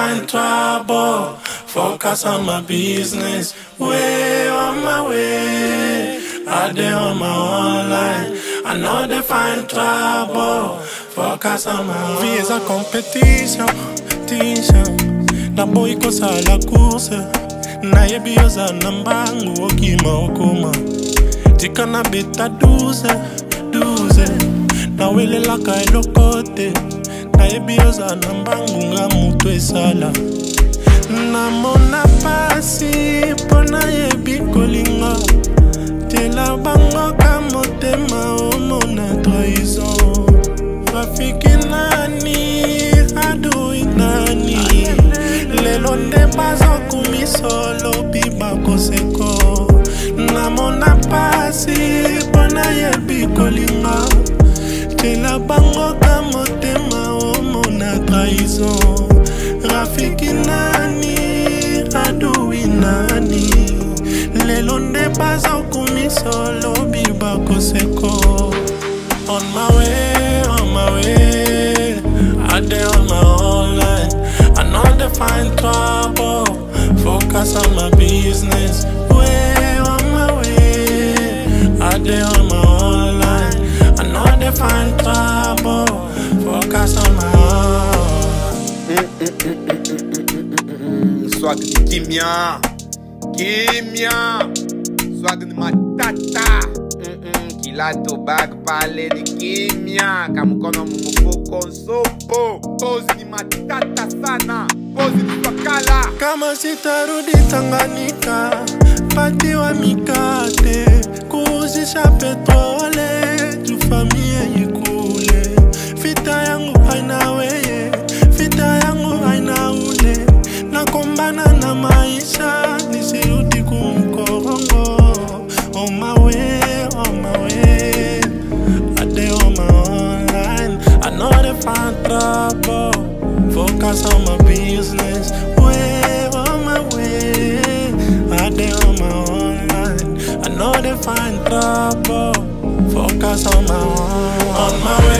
find trouble. Focus on my business. Way on my way. I dey on my own line. I know they find trouble. Focus on my own. Vie à compétition, tension. ntambo ikosala kurse la oza na mbangu okima okoma tika na beta 12 12 nawelelaka eloko te nayebi oza na mbangunga moto esala namona pasi mpo nayebi kolinga tela bangoka motema omona trahison rafiki nani adui nani lelo nde bazokumisolobi bakoseko namona pasi mpo nayebi kolinga tela bangoka rafiki nani adui nani lelo nde baza on my way on my way i dey on my own line i find trouble focus on my business way on my way i dey on my own line i know they find trouble Swag ni kimya, kimya. Swag ni matata. Kila tobag pale ni kimya. Kamukono mumufuko nsopo. Pozi ni matata sana. Pozi ni wakala. Kama sitarudi Tanganyika, pati wa mikate, kuuzisha petrole, tufamie yikule Fita yangu haina Focus on my business, Where on my way. I did on my own line. I know they find trouble. Focus on my own, on my way.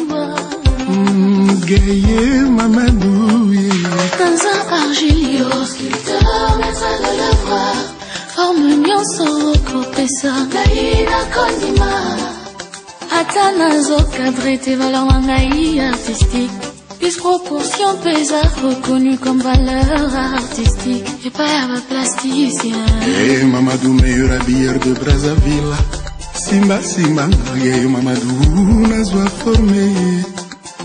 Gaye Mamadoué Tanza Argilio Sculpteur, maître de l'œuvre Forme nyonso okopesa ngai nakondima ata nazokadre te valeur na ngai artistique disproportion pesa reconnue comme valeur artistique et pas à ma plasticien Eh hey, Mamadou meilleur habilleur de Brazzaville Simba Simba Yeah Mamadou nazwa formé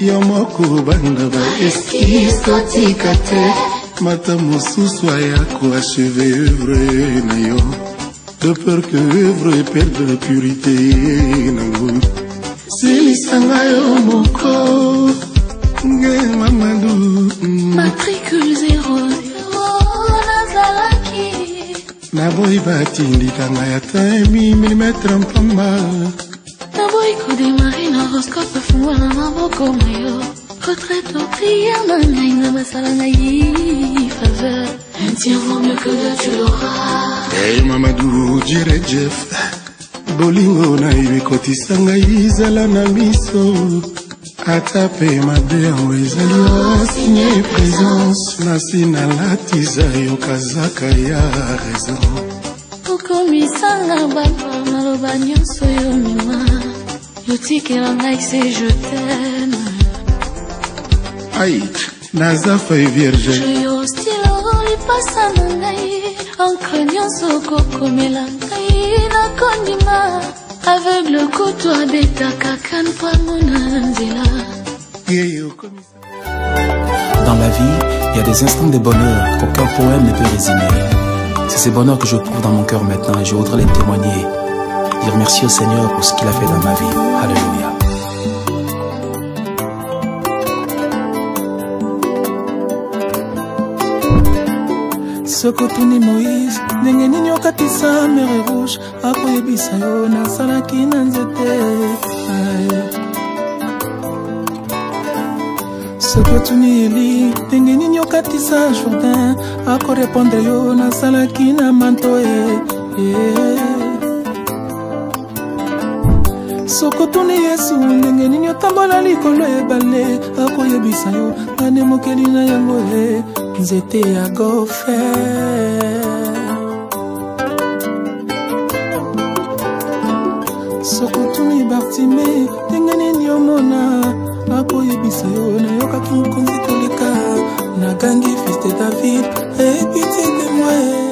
yo moko banda baeskotika te mata mosusu aya koacheve œuvre na yo de peur que œuvre perde purité nango silisanga yo moko nge mamandu matricule zero naboyi batindikanga ya 1 mm mpamba Koiko démarrer l'horoscope fou à maboko mayo Retraite au prière nangaï na masala naï faveur Un tien vaut mieux que deux tu l'auras Hey eh, Mamadou Jire Jeff bolingo na yo ekotisa ngai ezala na miso ata mpe mabe yango ezali asinye présence nasi nalatisa yo kazaka ya raison okomisanga baba maloba nyonso yo mema le et la Nike, c'est je t'aime. Aïe, naza feuille vierge. Je Yo stilo li pasa na ngai, encre nyonso kokomela ngai Avec le kutu abetaka kan pas mon indila. Dans la vie, il y a des instants de bonheur qu'aucun poème ne peut résumer. C'est ces bonheurs que je trouve dans mon cœur maintenant et je voudrais les témoigner je remercie au Seigneur pour ce qu'il a fait dans ma vie. Alléluia. sokotuni moïse ndenge nini okatisa mere rouge akoyebisa yo nasalaki na nzete sokotuni eli ndenge nini okatisa jourdain akorepondre yo nasalaki na manto e soki otuni yesu ndenge nini otambola likolo ebale akoyebisa yo ngane mokeli na yango e nzete ya gofe soki otuni bartime ndenge nini omona akoyebisa yo nayokaki mokonzi koleka nagangi fils de david epitie de moi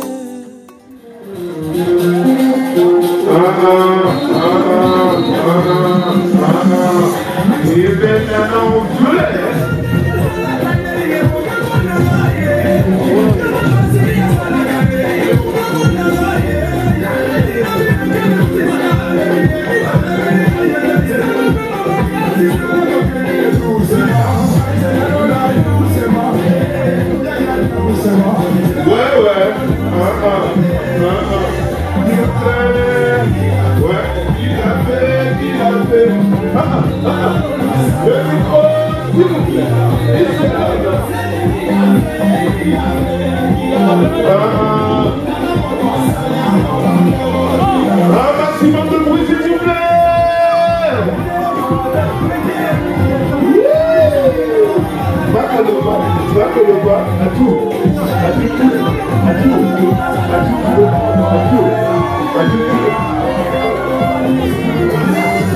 Bakaloba, Bakaloba, Atu, Atu, Atu, Atu, Atu, Atu, Atu.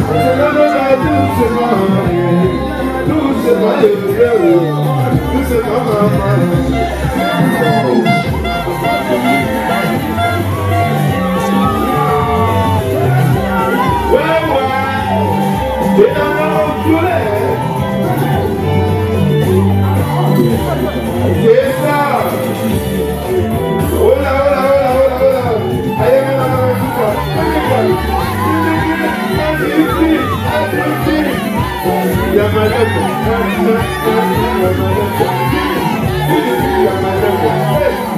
Sèmọ́nà tó ń sèmọ́ àmàlẹ́, tó ń sèmọ́ èdè o, tó ń sèmọ́ àmàlẹ́. Yamanaka, Yamanaka, Yamanaka, Yamanaka,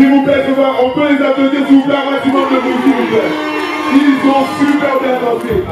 S'il vous plaît, on peut les appeler vous de vous, Ils ont super bien dansés.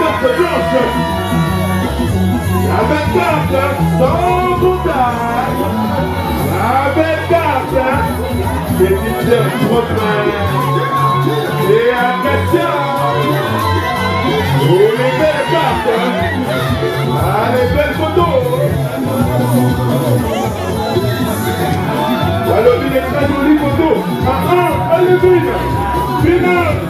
carte blanche. La belle carte sans contact. La belle carte, c'est une terre promesse. Et attention, pour les belles cartes, ah les belles photos. Alors il est très joli photo. Ah ah, allez vite, finale.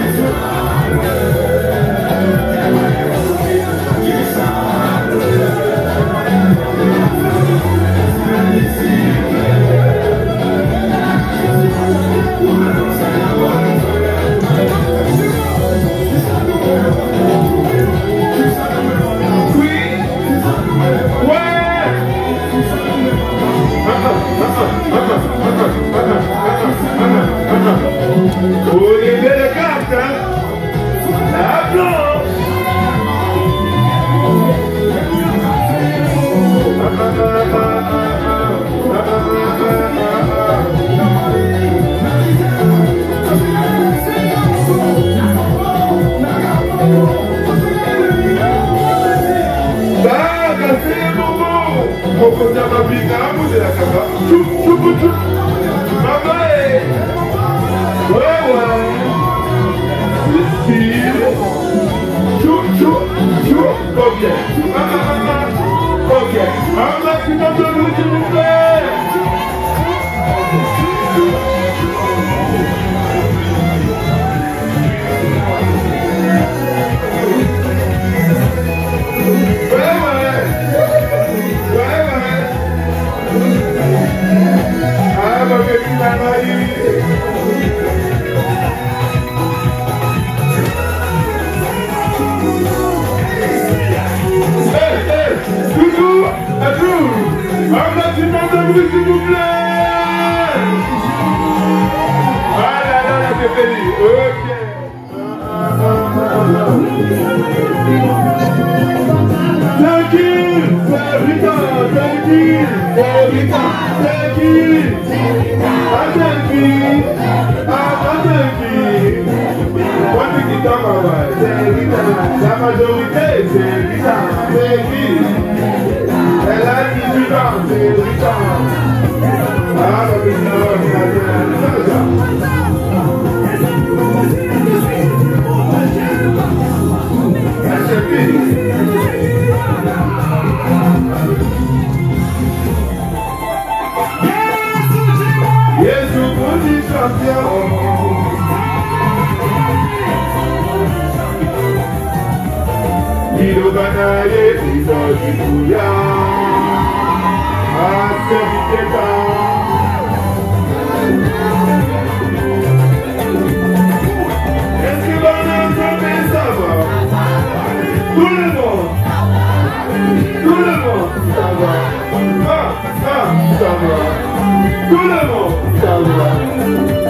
Kulamo,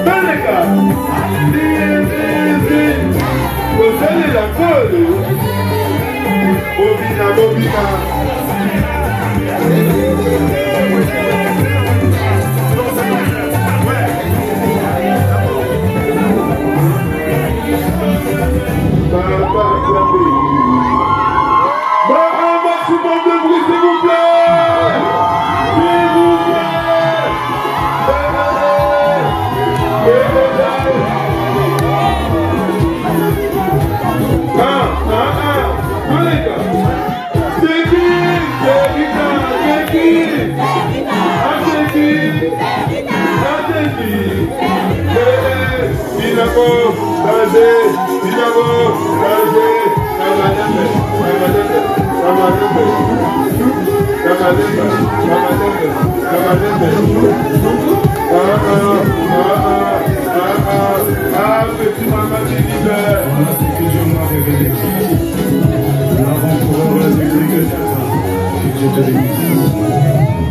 Beneka, Zizi, Kosele la Kolo, Bobina, Bobina. Dieu te bénisse.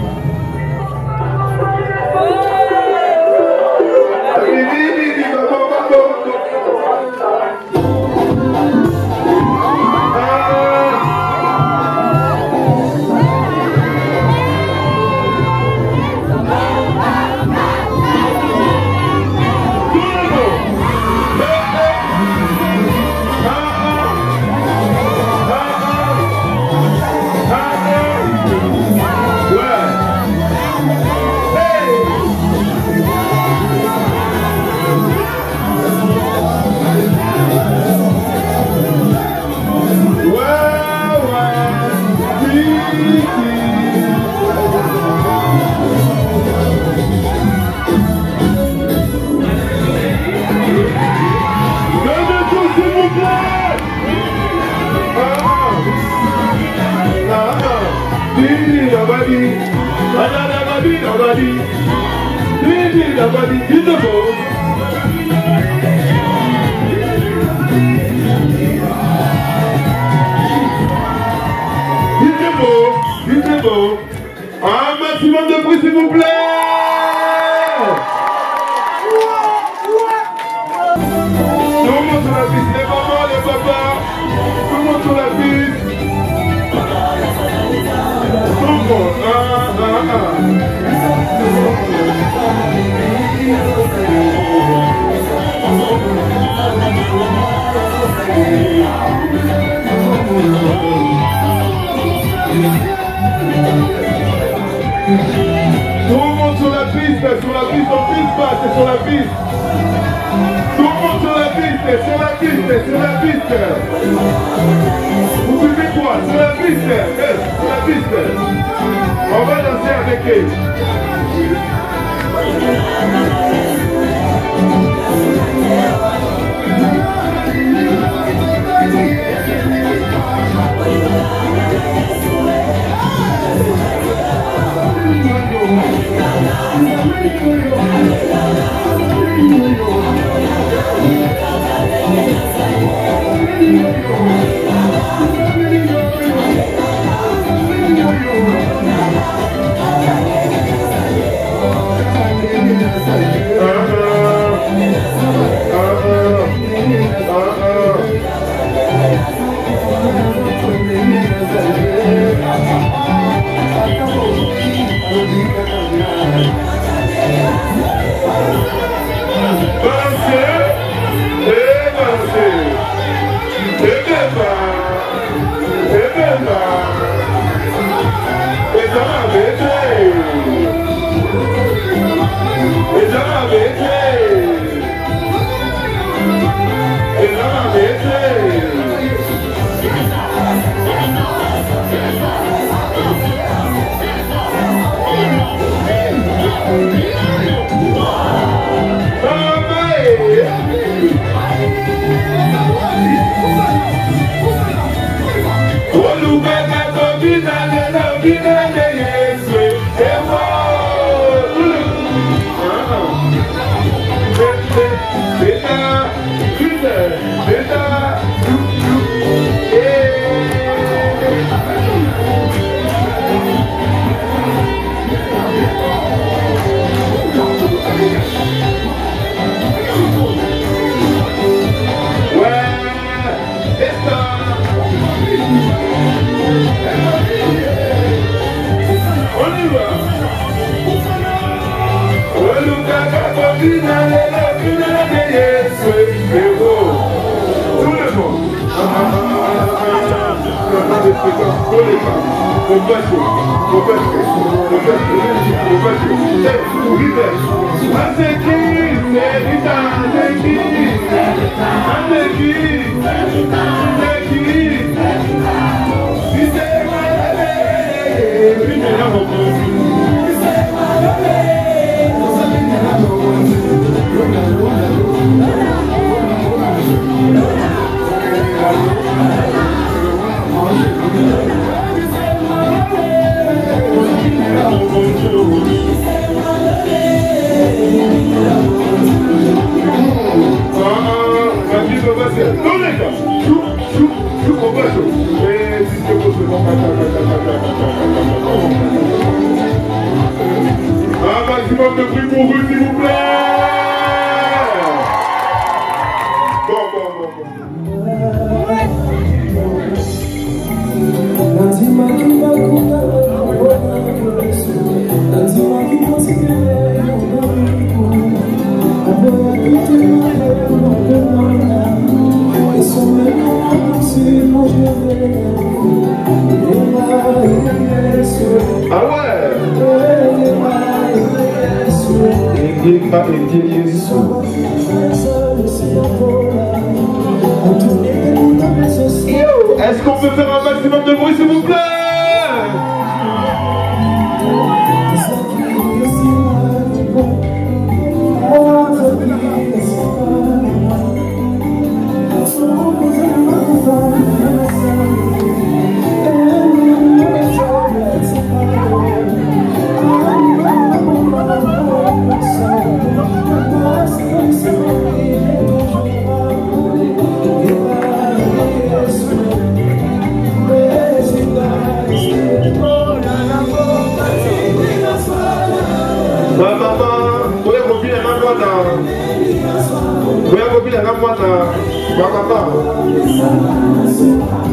Bakapa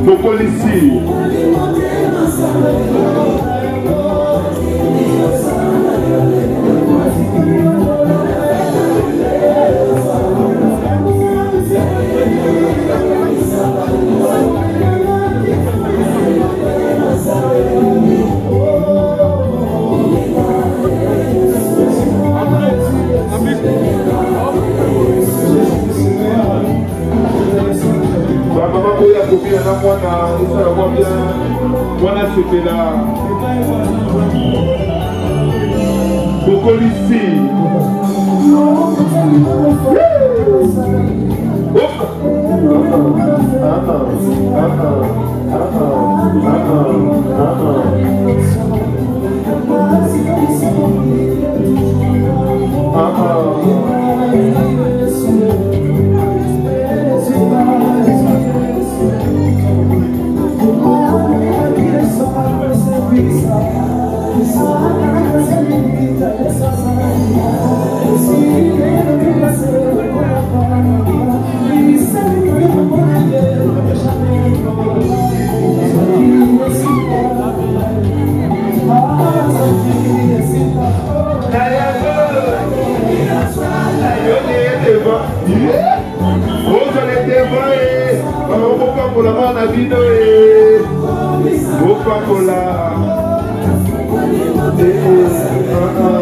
Bokolisi Thank you. wana ezala mwa bien wana sepela bokolisi Uh-oh. bino ye bopakola eh, ah, ah.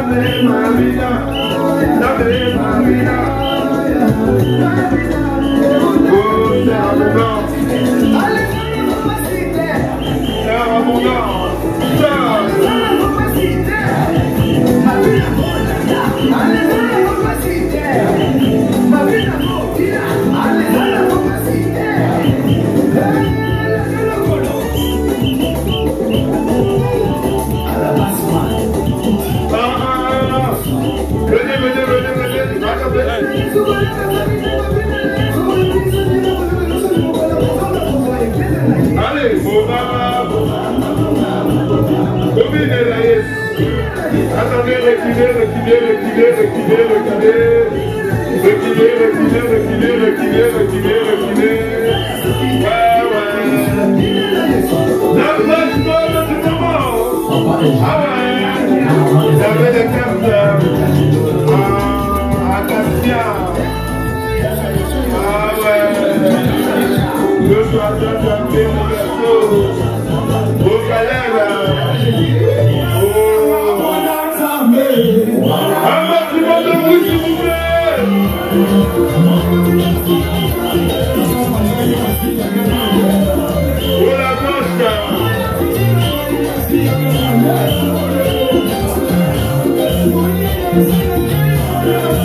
Dame la vida, dame la vida. Oh, c'est abondant. C'est abondant. C'est abondant. Alléluia, Attendez, reculez, reculez, reculez, reculez, reculez. Yes.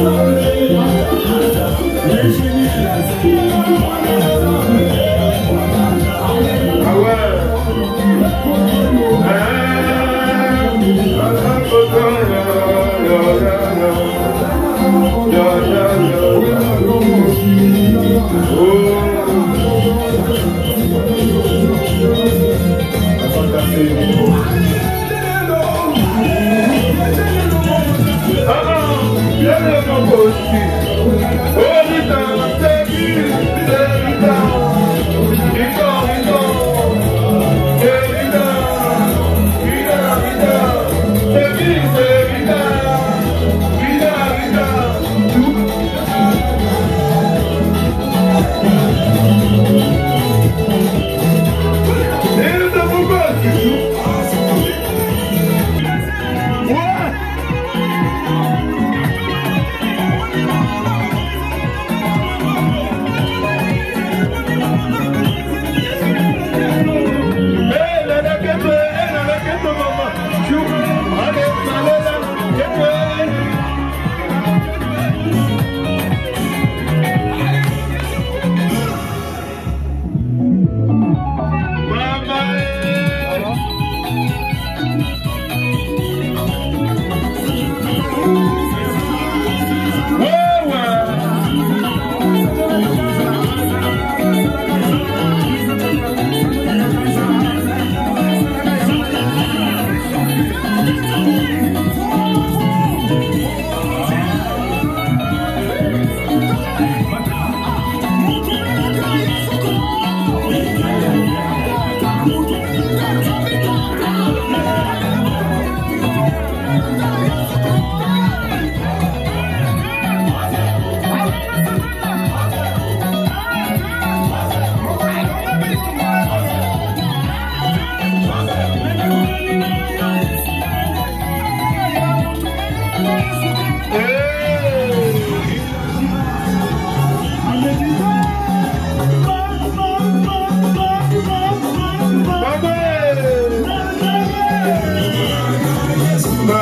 Oh, 嗯。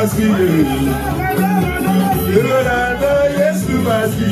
Yes, you my be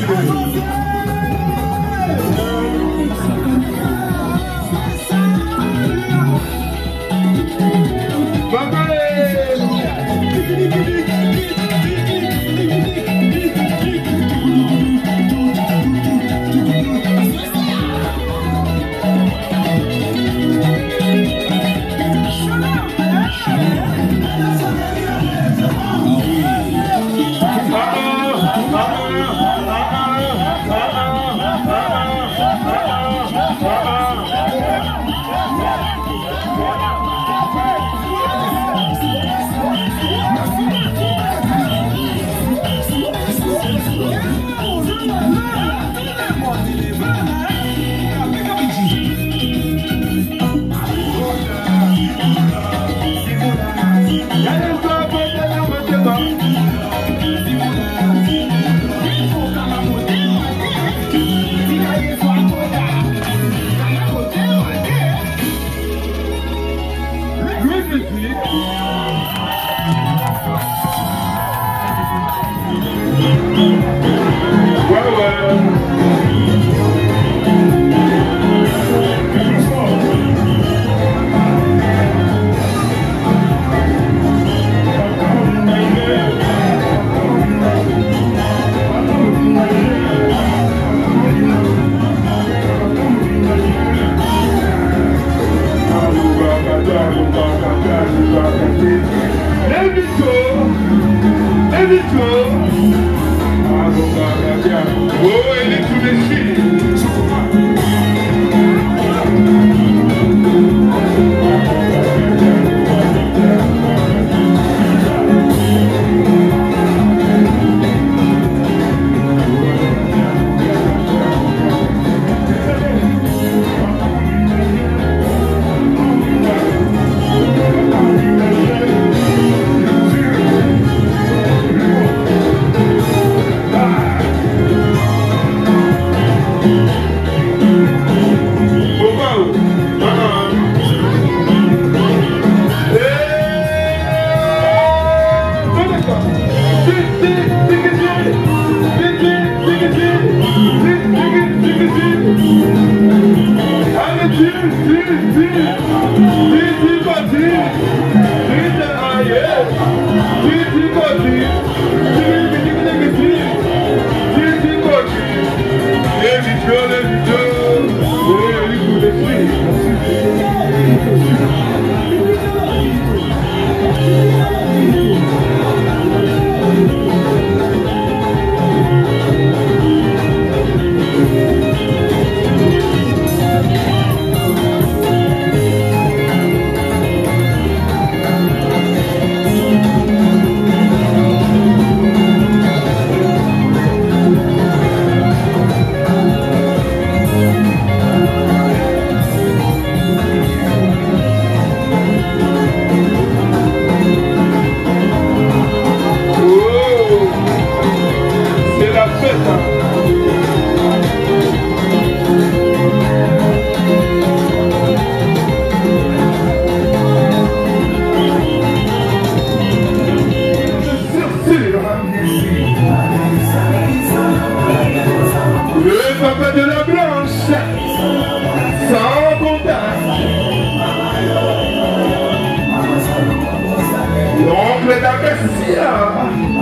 me dá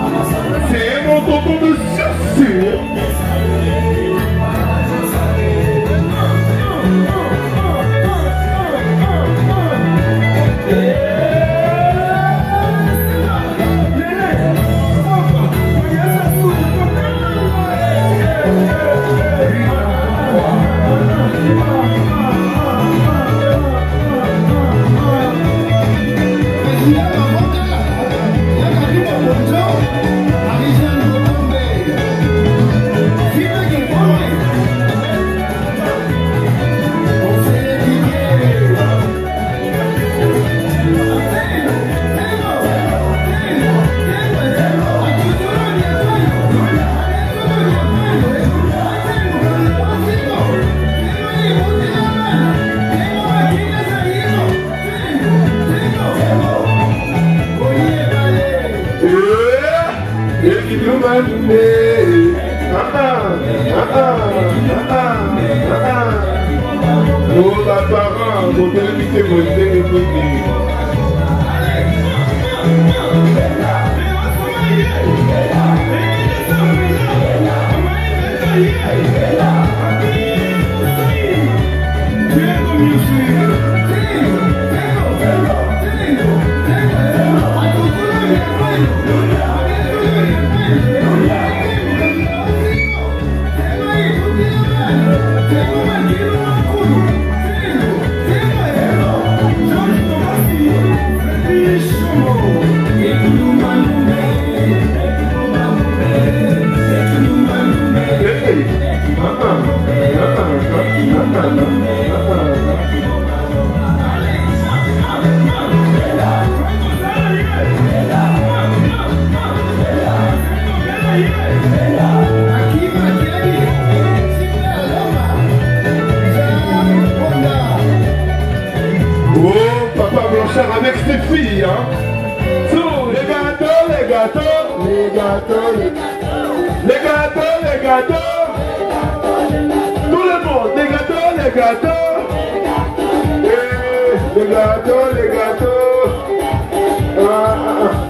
o Sempre do seu esquecer. Oh, papa avec ses filles. Hein. Les les gâteaux, les gâteaux, les gâteaux. Eh, ah, gato, ah, le ah, gato, ah, le gato.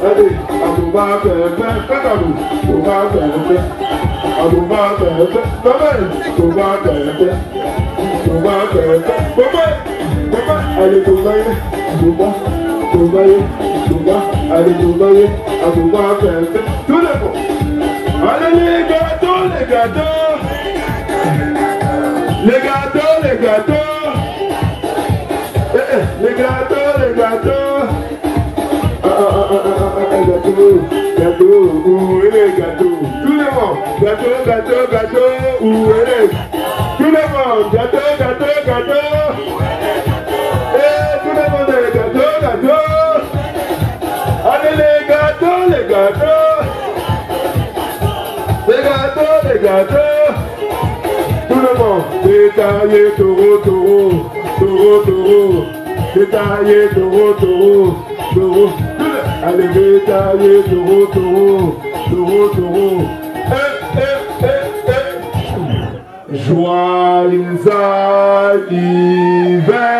Àbùbá bẹ̀rẹ̀ pẹ́kàlù, àbùbá bẹ̀rẹ̀ pẹ́. Àbùbá bẹ̀rẹ̀ pẹ́, bàbá yìí, àbùbá bẹ̀rẹ̀ pẹ́. Àbùbá bẹ̀rẹ̀ pẹ́, bàbá yìí, bàbá yìí, àbùbá yìí, àbùbá àbùbá yìí, àbùbá àbùbá yìí, àbùbá bẹ̀rẹ̀ pẹ́. Túlẹ̀ pọ̀, àlẹ́ ní gàdó lè gàdó. Le les le les Le les le Les Gâteau, gâteaux, où est le gâteau Tout le monde, gâteau, gâteau, gâteau, où est le Tout le monde, gâteau, gâteau, gâteau Eh, tout le le gâteau, gâteau Allez, les gâteaux, les gâteaux Les gâteaux, les gâteaux le Détaillé, taureau, taureau, taureau, taureau. Détaillé, taureau, taureau, Allez, détaillé, taureau, taureau, taureau, eh, eh, eh, Joyeux anniversaire.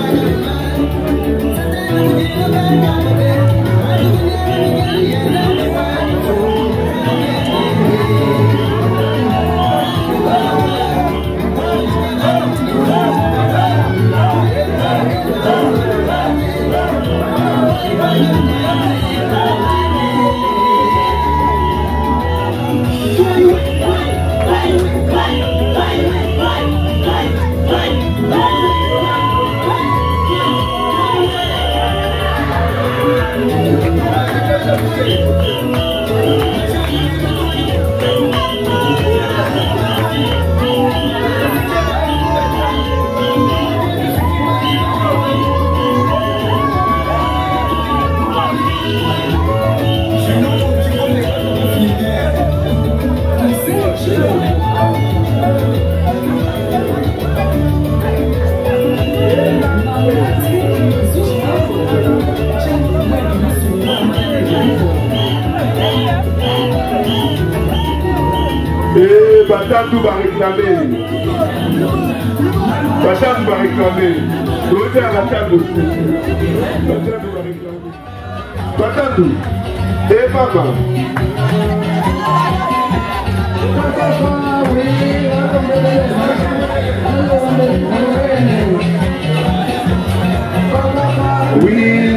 Santo e Pavão. We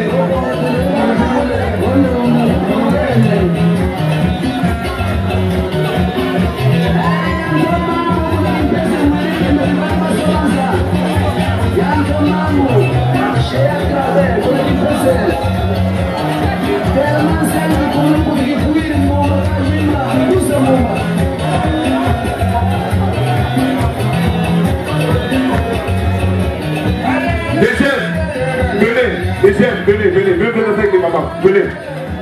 Yeah. Deuxième, venez, venez, venez danser avec les mamans, venez.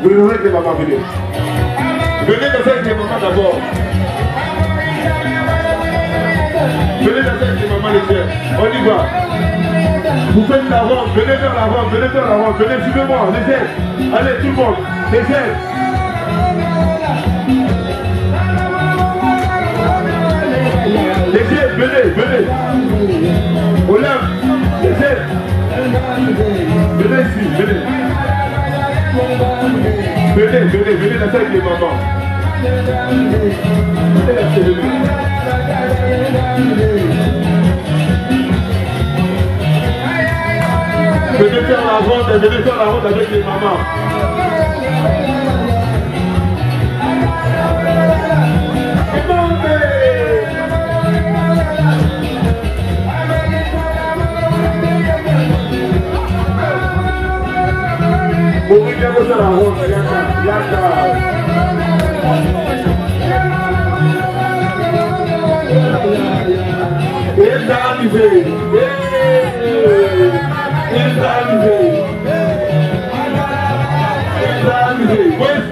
Venez danser avec les mamans, venez. Venez danser avec les mamans d'abord. Venez danser avec les mamans, les On y va. Vous faites l'avant, venez vers l'avant, venez vers l'avant, venez, suivez-moi, les ailes. Allez, tout le monde, les ailes. Les ailes, venez, venez. Olaf, les ailes. Venez ici, venez. Venez, venez, venez, la salle des mamans. the minister I want to make in my mouth. Yaka, yaka. Inside the vein. Inside the vein.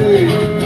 Hey.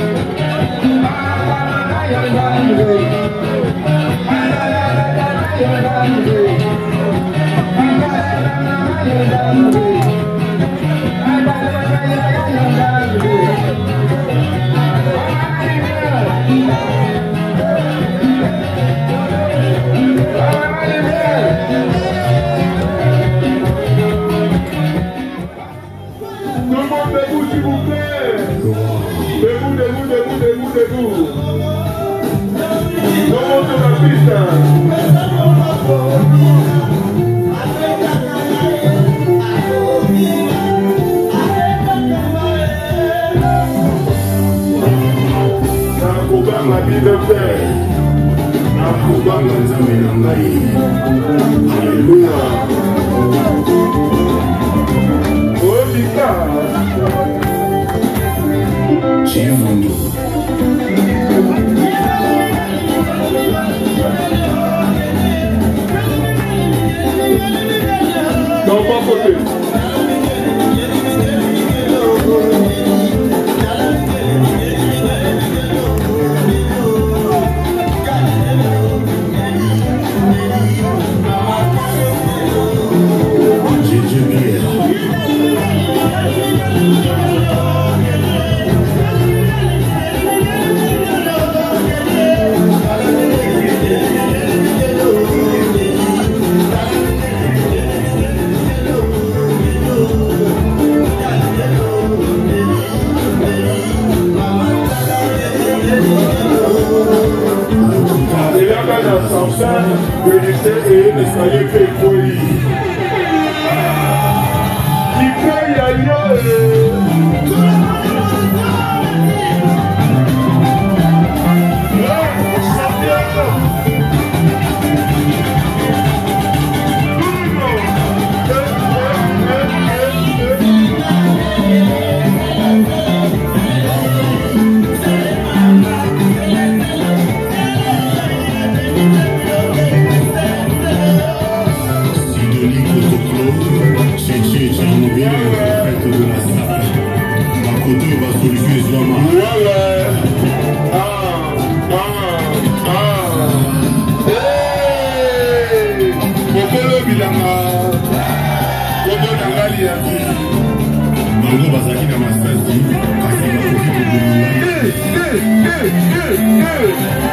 Smooth.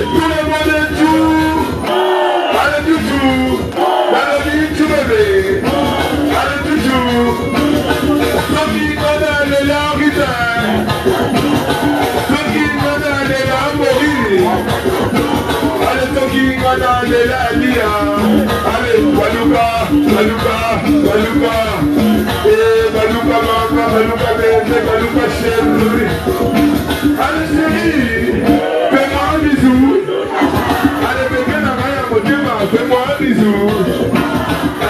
Allez, tous ọmọdé lè láàbí à Baluka, Baluka, Baluka, pẹ̀lúpa ee Baluka, máa Baluka, bá Baluka, bẹ́ẹ̀ ṣe pẹ̀lúpa ṣe lórí. alẹ́ ṣe yìí pé mọ́ ọ́ ní zu alẹ́ pé bẹ́ẹ̀ náà báyà kò dé mà pé mọ́ ọ́ ní zu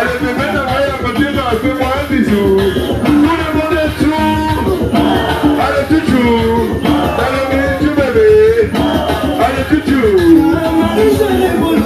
alẹ́ pé bẹ́ẹ̀ náà báyà kò dé mà pé mọ́ ọ́ ní zu. kúlẹ̀ kúlẹ̀ tú alẹ́ tútù alẹ́ mi tú bẹ̀rẹ̀ alẹ́ tútù. This is